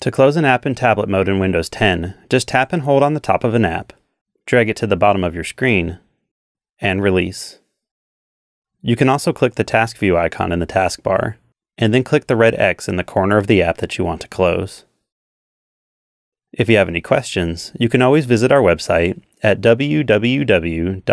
To close an app in tablet mode in Windows 10, just tap and hold on the top of an app, drag it to the bottom of your screen, and release. You can also click the task view icon in the taskbar, and then click the red X in the corner of the app that you want to close. If you have any questions, you can always visit our website at www.acer.com.